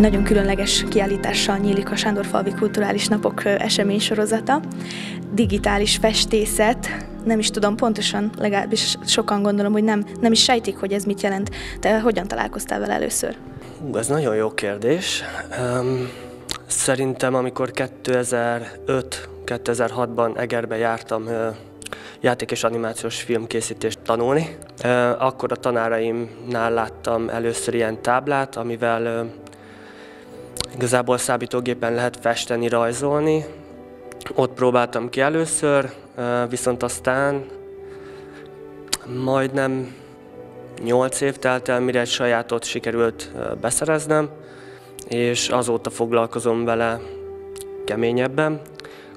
Nagyon különleges kiállítással nyílik a Sándorfalvi Kulturális Napok eseménysorozata. Digitális festészet, nem is tudom pontosan, legalábbis sokan gondolom, hogy nem, nem is sejtik, hogy ez mit jelent. Te hogyan találkoztál vele először? Hú, ez nagyon jó kérdés. Um, szerintem, amikor 2005-2006-ban Egerbe jártam uh, játék és animációs filmkészítést tanulni, akkor a tanáraimnál láttam először ilyen táblát, amivel igazából számítógépen lehet festeni, rajzolni. Ott próbáltam ki először, viszont aztán majdnem 8 év telt el, mire egy sajátot sikerült beszereznem, és azóta foglalkozom vele keményebben.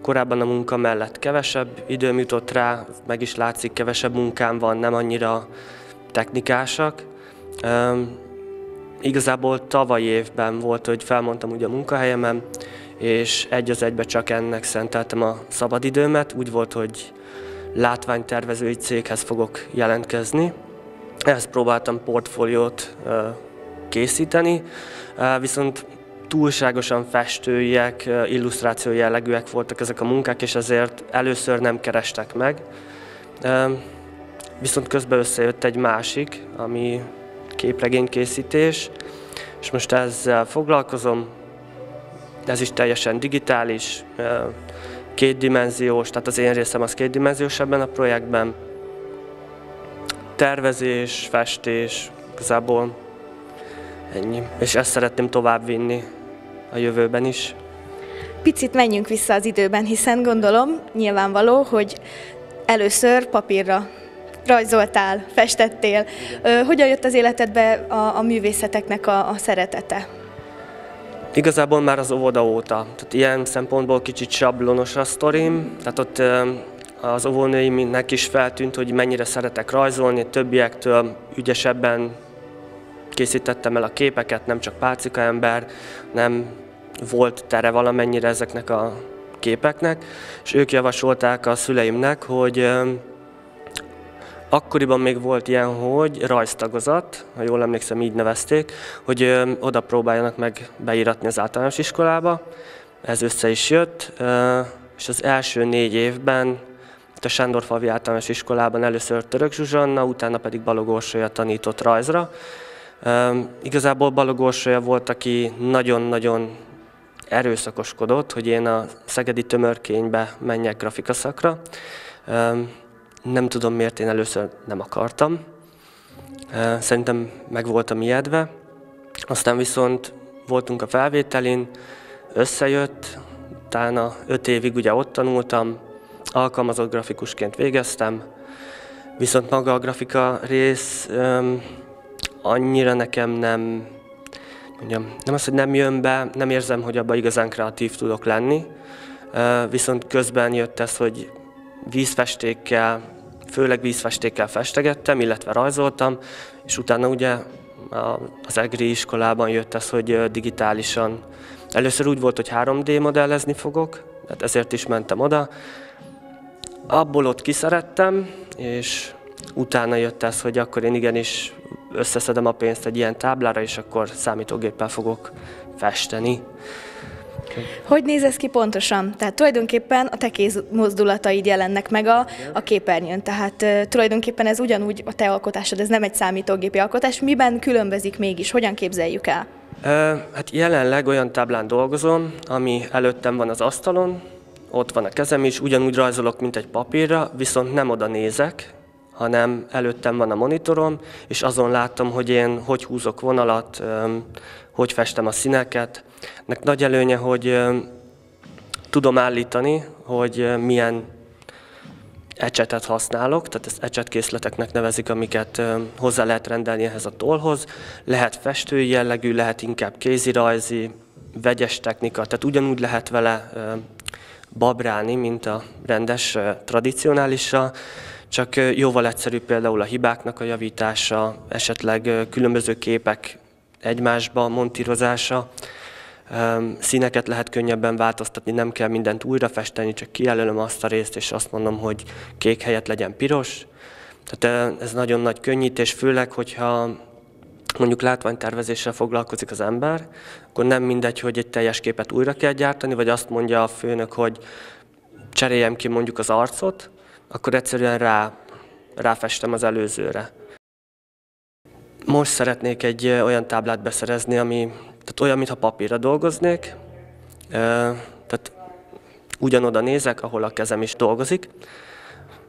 Korábban a munka mellett kevesebb időm jutott rá, meg is látszik, kevesebb munkám van, nem annyira technikásak. Igazából tavaly évben volt, hogy felmondtam ugye a munkahelyemen, és egy az egybe csak ennek szenteltem a szabadidőmet. Úgy volt, hogy látványtervezői céghez fogok jelentkezni. Ehhez próbáltam portfóliót készíteni, viszont túlságosan festőiek, illusztráció jellegűek voltak ezek a munkák, és ezért először nem kerestek meg. Viszont közben összejött egy másik, ami képregénykészítés, és most ezzel foglalkozom, ez is teljesen digitális, kétdimenziós, tehát az én részem az kétdimenziós ebben a projektben. Tervezés, festés, igazából ennyi. És ezt szeretném továbbvinni a jövőben is. Picit menjünk vissza az időben, hiszen gondolom nyilvánvaló, hogy először papírra rajzoltál, festettél. Hogyan jött az életedbe a, a művészeteknek a, a szeretete? Igazából már az óvoda óta. Tehát ilyen szempontból kicsit sablonos a sztorim. Tehát ott az óvónőimnek is feltűnt, hogy mennyire szeretek rajzolni, többiektől ügyesebben készítettem el a képeket, nem csak pálcika ember, nem volt tere valamennyire ezeknek a képeknek, és ők javasolták a szüleimnek, hogy Akkoriban még volt ilyen, hogy rajztagozat, ha jól emlékszem, így nevezték, hogy oda próbáljanak meg beíratni az általános iskolába. Ez össze is jött, és az első négy évben a Sándorfalvi általános iskolában először Török Zsuzsanna, utána pedig Balog Orsolya tanított rajzra. Igazából Balog Orsolya volt, aki nagyon-nagyon erőszakoskodott, hogy én a Szegedi Tömörkénybe menjek grafikaszakra. Nem tudom miért én először nem akartam. Szerintem meg voltam ijedve. Aztán viszont voltunk a felvételin, összejött, utána öt évig ugye ott tanultam, alkalmazott grafikusként végeztem, viszont maga a grafika rész um, annyira nekem nem, mondjam, nem az, hogy nem jön be, nem érzem, hogy abban igazán kreatív tudok lenni, uh, viszont közben jött ez, hogy vízfestékkel, főleg vízfestékkel festegettem, illetve rajzoltam, és utána ugye az EGRI iskolában jött ez, hogy digitálisan. Először úgy volt, hogy 3D modellezni fogok, tehát ezért is mentem oda. Abból ott kiszerettem, és utána jött ez, hogy akkor én igenis összeszedem a pénzt egy ilyen táblára, és akkor számítógéppel fogok festeni. Hogy néz ez ki pontosan? Tehát tulajdonképpen a te kéz mozdulataid jelennek meg a, a képernyőn, tehát uh, tulajdonképpen ez ugyanúgy a te alkotásod, ez nem egy számítógépi alkotás. Miben különbözik mégis? Hogyan képzeljük el? Uh, hát jelenleg olyan táblán dolgozom, ami előttem van az asztalon, ott van a kezem is, ugyanúgy rajzolok, mint egy papírra, viszont nem oda nézek, hanem előttem van a monitorom, és azon látom, hogy én hogy húzok vonalat, hogy festem a színeket. Nek nagy előnye, hogy tudom állítani, hogy milyen ecsetet használok, tehát ezt ecsetkészleteknek nevezik, amiket hozzá lehet rendelni ehhez a tollhoz. Lehet festői jellegű, lehet inkább kézirajzi, vegyes technika, tehát ugyanúgy lehet vele babrálni, mint a rendes tradicionálisra, csak jóval egyszerűbb például a hibáknak a javítása, esetleg különböző képek egymásba montírozása. Színeket lehet könnyebben változtatni, nem kell mindent újra festeni, csak kijelölöm azt a részt, és azt mondom, hogy kék helyett legyen piros. Tehát ez nagyon nagy könnyítés, főleg, hogyha mondjuk látványtervezéssel foglalkozik az ember, akkor nem mindegy, hogy egy teljes képet újra kell gyártani, vagy azt mondja a főnök, hogy cseréljem ki mondjuk az arcot, akkor egyszerűen rá, ráfestem az előzőre. Most szeretnék egy olyan táblát beszerezni, ami tehát olyan, mintha papírra dolgoznék, tehát ugyanoda nézek, ahol a kezem is dolgozik,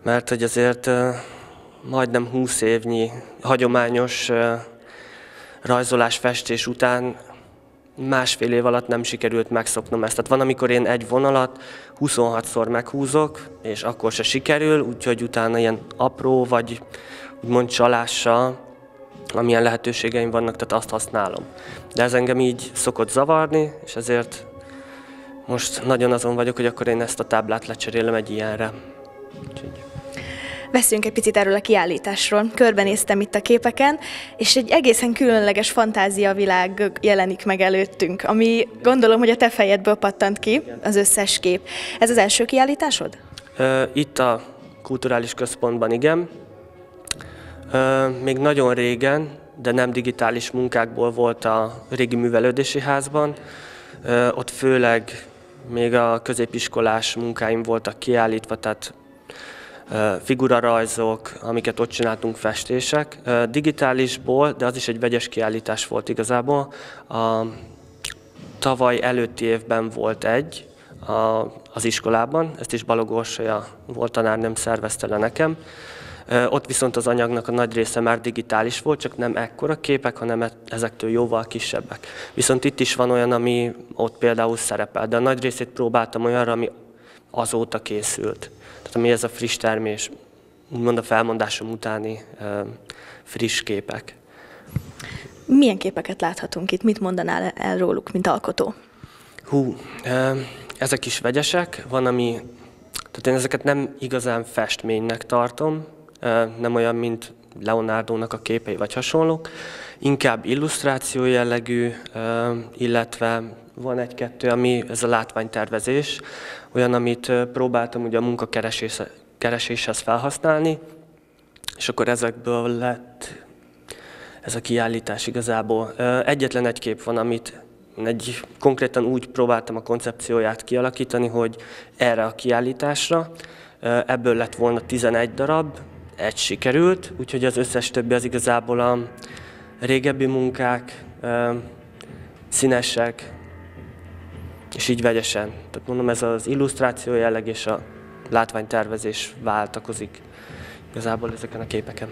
mert hogy azért majdnem 20 évnyi hagyományos rajzolás, festés után másfél év alatt nem sikerült megszoknom ezt. Tehát van, amikor én egy vonalat 26-szor meghúzok, és akkor se sikerül, úgyhogy utána ilyen apró, vagy úgymond csalással, amilyen lehetőségeim vannak, tehát azt használom. De ez engem így szokott zavarni, és ezért most nagyon azon vagyok, hogy akkor én ezt a táblát lecserélem egy ilyenre. Úgyhogy... Beszéljünk egy picit erről a kiállításról. Körbenéztem itt a képeken, és egy egészen különleges fantáziavilág jelenik meg előttünk, ami gondolom, hogy a te fejedből pattant ki az összes kép. Ez az első kiállításod? Itt a kulturális központban igen. Még nagyon régen, de nem digitális munkákból volt a régi művelődési házban. Ott főleg még a középiskolás munkáim voltak kiállítva, tehát figurarajzok, amiket ott csináltunk, festések. Digitálisból, de az is egy vegyes kiállítás volt igazából. A tavaly előtti évben volt egy a, az iskolában, ezt is Balog Orsolya volt tanár, nem szervezte le nekem. Ott viszont az anyagnak a nagy része már digitális volt, csak nem ekkora képek, hanem e- ezektől jóval kisebbek. Viszont itt is van olyan, ami ott például szerepel, de a nagy részét próbáltam olyanra, ami azóta készült. Tehát ami ez a friss termés, úgymond a felmondásom utáni friss képek. Milyen képeket láthatunk itt? Mit mondanál el róluk, mint alkotó? Hú, ezek is vegyesek. Van, ami, tehát én ezeket nem igazán festménynek tartom, nem olyan, mint Leonardo-nak a képei vagy hasonlók, inkább illusztráció jellegű, illetve van egy-kettő, ami ez a látványtervezés, olyan, amit próbáltam ugye a munkakereséshez felhasználni, és akkor ezekből lett ez a kiállítás igazából. Egyetlen egy kép van, amit egy, konkrétan úgy próbáltam a koncepcióját kialakítani, hogy erre a kiállításra, ebből lett volna 11 darab, egy sikerült, úgyhogy az összes többi az igazából a régebbi munkák, színesek, és így vegyesen. Tehát mondom, ez az illusztráció jelleg és a látványtervezés váltakozik igazából ezeken a képeken.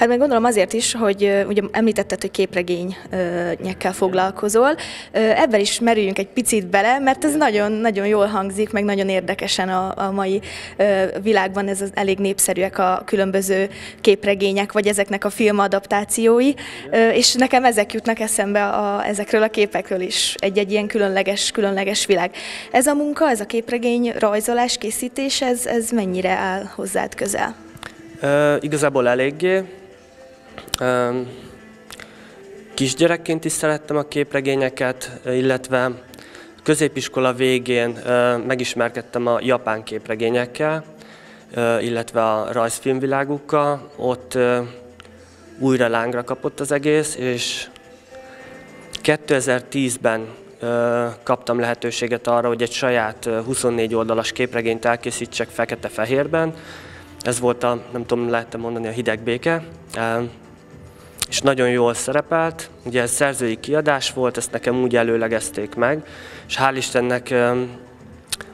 Hát meg gondolom azért is, hogy ugye említetted, hogy képregényekkel foglalkozol. Ebben is merüljünk egy picit bele, mert ez nagyon, nagyon jól hangzik, meg nagyon érdekesen a, a mai világban ez az elég népszerűek a különböző képregények, vagy ezeknek a filmadaptációi, és nekem ezek jutnak eszembe a, ezekről a képekről is, egy-egy ilyen különleges, különleges világ. Ez a munka, ez a képregény rajzolás, készítés, ez, ez mennyire áll hozzád közel? Uh, igazából eléggé. Kisgyerekként is szerettem a képregényeket, illetve középiskola végén megismerkedtem a japán képregényekkel, illetve a rajzfilmvilágukkal. Ott újra lángra kapott az egész, és 2010-ben kaptam lehetőséget arra, hogy egy saját 24 oldalas képregényt elkészítsek fekete-fehérben, ez volt a, nem tudom, lehetne mondani, a hideg béke, és nagyon jól szerepelt. Ugye ez szerzői kiadás volt, ezt nekem úgy előlegezték meg, és hál' Istennek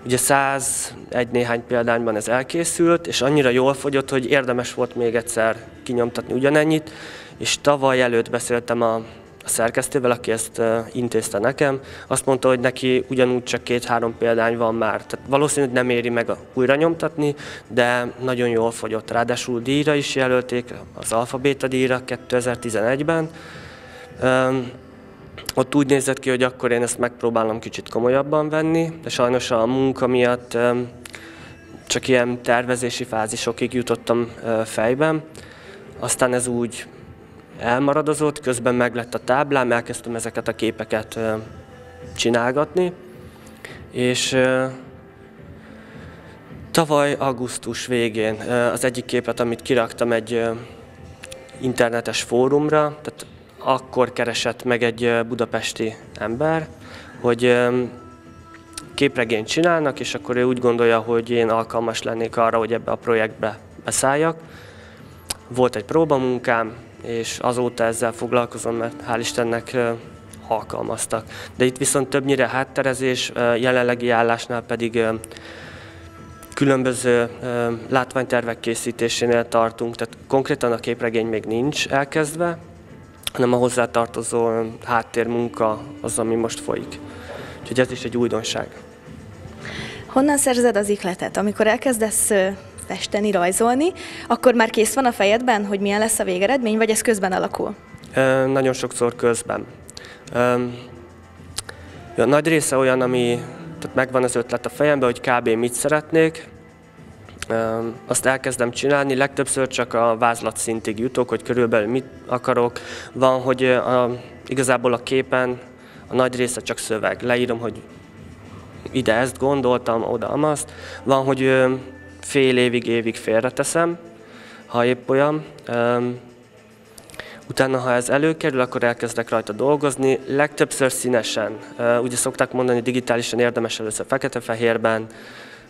ugye 101 néhány példányban ez elkészült, és annyira jól fogyott, hogy érdemes volt még egyszer kinyomtatni ugyanennyit, és tavaly előtt beszéltem a a szerkesztővel, aki ezt intézte nekem, azt mondta, hogy neki ugyanúgy csak két-három példány van már. Tehát valószínűleg nem éri meg újra nyomtatni, de nagyon jól fogyott. Ráadásul díjra is jelölték, az alfabéta díjra 2011-ben. Ott úgy nézett ki, hogy akkor én ezt megpróbálom kicsit komolyabban venni, de sajnos a munka miatt csak ilyen tervezési fázisokig jutottam fejben. Aztán ez úgy elmaradozott, közben meglett a táblám, elkezdtem ezeket a képeket csinálgatni, és tavaly augusztus végén az egyik képet, amit kiraktam egy internetes fórumra, tehát akkor keresett meg egy budapesti ember, hogy képregényt csinálnak, és akkor ő úgy gondolja, hogy én alkalmas lennék arra, hogy ebbe a projektbe beszálljak. Volt egy próbamunkám, és azóta ezzel foglalkozom, mert hál' Istennek alkalmaztak. De itt viszont többnyire hátterezés, jelenlegi állásnál pedig különböző látványtervek készítésénél tartunk, tehát konkrétan a képregény még nincs elkezdve, hanem a hozzátartozó háttérmunka az, ami most folyik. Úgyhogy ez is egy újdonság. Honnan szerzed az ikletet? Amikor elkezdesz festeni, rajzolni, akkor már kész van a fejedben, hogy milyen lesz a végeredmény, vagy ez közben alakul? E, nagyon sokszor közben. E, a nagy része olyan, ami tehát megvan az ötlet a fejemben, hogy kb. mit szeretnék, azt elkezdem csinálni, legtöbbször csak a vázlat szintig jutok, hogy körülbelül mit akarok. Van, hogy a, igazából a képen a nagy része csak szöveg. Leírom, hogy ide ezt gondoltam, oda amazt. Van, hogy fél évig, évig félreteszem, ha épp olyan. Utána, ha ez előkerül, akkor elkezdek rajta dolgozni, legtöbbször színesen. Ugye szokták mondani, digitálisan érdemes először fekete-fehérben,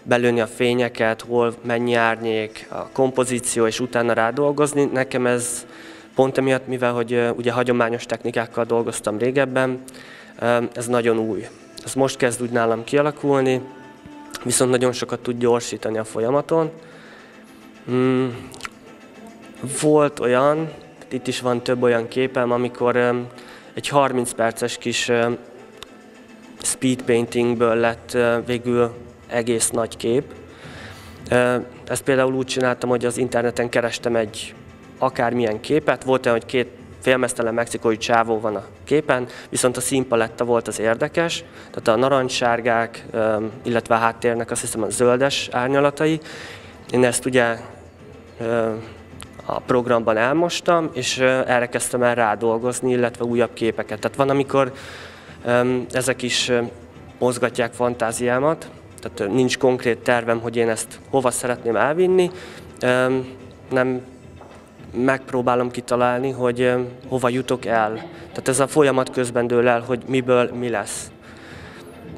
belőni a fényeket, hol mennyi árnyék, a kompozíció, és utána rádolgozni. Nekem ez pont emiatt, mivel hogy ugye hagyományos technikákkal dolgoztam régebben, ez nagyon új. Ez most kezd úgy nálam kialakulni, viszont nagyon sokat tud gyorsítani a folyamaton. Mm, volt olyan, itt is van több olyan képem, amikor egy 30 perces kis speed paintingből lett végül egész nagy kép. Ezt például úgy csináltam, hogy az interneten kerestem egy akármilyen képet, volt olyan, hogy két félmeztelen mexikói csávó van a képen, viszont a színpaletta volt az érdekes, tehát a narancssárgák, illetve a háttérnek azt hiszem a zöldes árnyalatai. Én ezt ugye a programban elmostam, és erre kezdtem el rádolgozni, illetve újabb képeket. Tehát van, amikor ezek is mozgatják fantáziámat, tehát nincs konkrét tervem, hogy én ezt hova szeretném elvinni, nem megpróbálom kitalálni, hogy hova jutok el. Tehát ez a folyamat közben dől el, hogy miből mi lesz.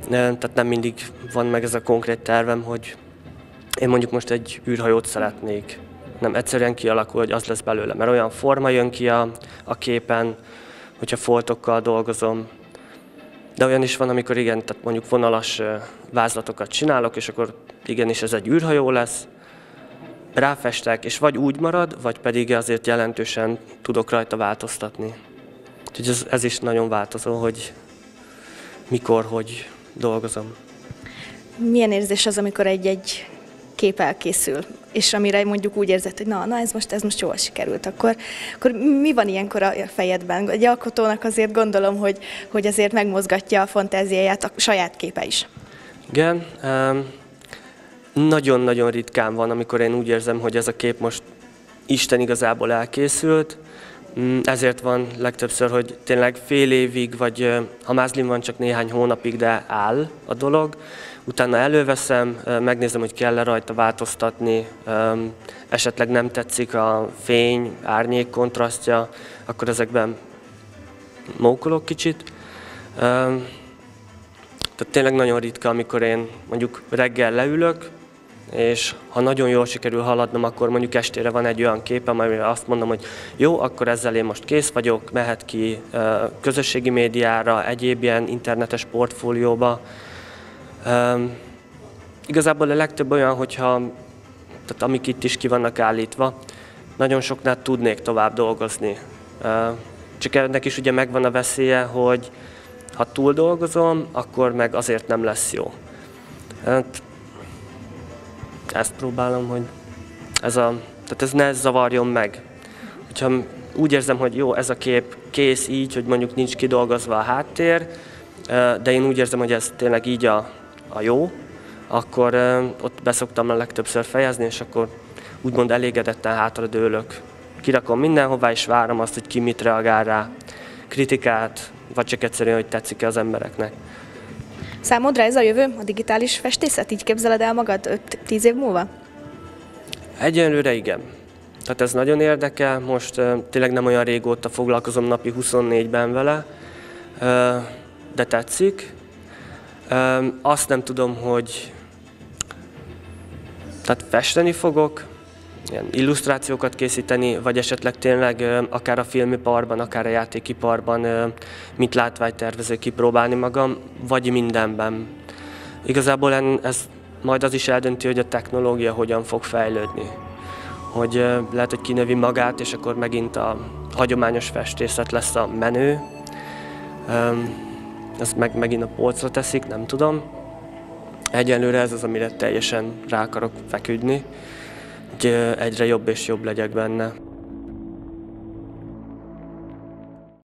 Tehát nem mindig van meg ez a konkrét tervem, hogy én mondjuk most egy űrhajót szeretnék. Nem egyszerűen kialakul, hogy az lesz belőle, mert olyan forma jön ki a, a képen, hogyha foltokkal dolgozom. De olyan is van, amikor igen, tehát mondjuk vonalas vázlatokat csinálok, és akkor igenis ez egy űrhajó lesz, ráfestek, és vagy úgy marad, vagy pedig azért jelentősen tudok rajta változtatni. Úgyhogy ez, ez is nagyon változó, hogy mikor, hogy dolgozom. Milyen érzés az, amikor egy-egy kép elkészül, és amire mondjuk úgy érzed, hogy na, na ez most, ez most jól sikerült, akkor, akkor mi van ilyenkor a fejedben? Egy alkotónak azért gondolom, hogy, hogy azért megmozgatja a fantáziáját a saját képe is. Igen, um, nagyon-nagyon ritkán van, amikor én úgy érzem, hogy ez a kép most Isten igazából elkészült, mm, ezért van legtöbbször, hogy tényleg fél évig, vagy ha mázlim van, csak néhány hónapig, de áll a dolog. Utána előveszem, megnézem, hogy kell-e rajta változtatni, esetleg nem tetszik a fény, árnyék kontrasztja, akkor ezekben mókolok kicsit. Tehát tényleg nagyon ritka, amikor én mondjuk reggel leülök, és ha nagyon jól sikerül haladnom, akkor mondjuk estére van egy olyan képem, amire azt mondom, hogy jó, akkor ezzel én most kész vagyok, mehet ki közösségi médiára, egyéb ilyen internetes portfólióba. Igazából a legtöbb olyan, hogyha, tehát amik itt is ki vannak állítva, nagyon soknál tudnék tovább dolgozni. Csak ennek is ugye megvan a veszélye, hogy ha túl dolgozom, akkor meg azért nem lesz jó. Hát ezt próbálom, hogy ez, a, tehát ez ne zavarjon meg. Hogyha úgy érzem, hogy jó, ez a kép kész így, hogy mondjuk nincs kidolgozva a háttér, de én úgy érzem, hogy ez tényleg így a, a jó, akkor ott beszoktam a legtöbbször fejezni, és akkor úgymond elégedetten hátra dőlök. Kirakom mindenhová, és várom azt, hogy ki mit reagál rá. Kritikát, vagy csak egyszerűen, hogy tetszik-e az embereknek. Számodra ez a jövő, a digitális festészet? Így képzeled el magad 5-10 év múlva? Egyenlőre igen. tehát ez nagyon érdekel. Most tényleg nem olyan régóta foglalkozom napi 24-ben vele, de tetszik. Azt nem tudom, hogy tehát festeni fogok, ilyen illusztrációkat készíteni, vagy esetleg tényleg akár a filmiparban, akár a játékiparban, mint látványtervező kipróbálni magam, vagy mindenben. Igazából ez majd az is eldönti, hogy a technológia hogyan fog fejlődni. Hogy lehet, hogy kinövi magát, és akkor megint a hagyományos festészet lesz a menő. Ez meg, megint a polcra teszik, nem tudom. Egyelőre ez az, amire teljesen rá akarok feküdni, hogy egyre jobb és jobb legyek benne.